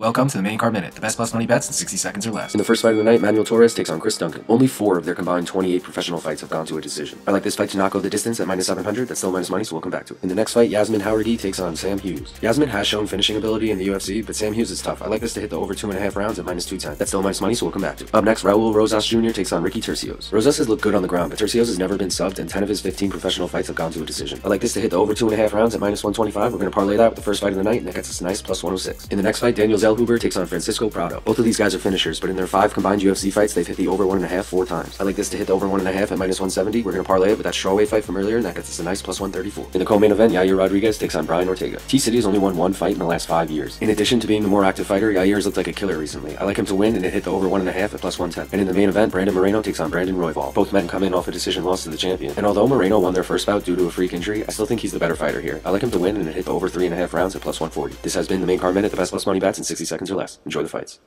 Welcome to the main card minute, the best plus money bets in 60 seconds or less. In the first fight of the night, Manuel Torres takes on Chris Duncan. Only four of their combined 28 professional fights have gone to a decision. I like this fight to not go the distance at minus 700. That's still minus money, so we'll come back to it. In the next fight, Yazmin Jauregui takes on Sam Hughes. Yazmin has shown finishing ability in the UFC, but Sam Hughes is tough. I like this to hit the over two and a half rounds at minus 210. That's still minus money, so we'll come back to it. Up next, Raul Rosas Jr. takes on Ricky Turcios. Rosas has looked good on the ground, but Turcios has never been subbed, and 10 of his 15 professional fights have gone to a decision. I like this to hit the over two and a half rounds at minus 125. We're going to parlay that with the first fight of the night, and that gets us a nice plus 106. In the next fight, Daniel Zellhuber takes on Francisco Prado. Both of these guys are finishers, but in their five combined UFC fights, they've hit the over one and a half four times. I like this to hit the over one and a half at minus 170. We're going to parlay it with that strawweight fight from earlier, and that gets us a nice plus 134. In the co-main event, Yair Rodriguez takes on Brian Ortega. T-City has only won one fight in the last five years. In addition to being the more active fighter, Yair's looked like a killer recently. I like him to win and it hit the over one and a half at plus 110. And in the main event, Brandon Moreno takes on Brandon Royval. Both men come in off a decision loss to the champion. And although Moreno won their first bout due to a freak injury, I still think he's the better fighter here. I like him to win and it hit the over three and a half rounds at plus 140. This has been the main card minute, the best plus money bets in 60 seconds or less. Enjoy the fights.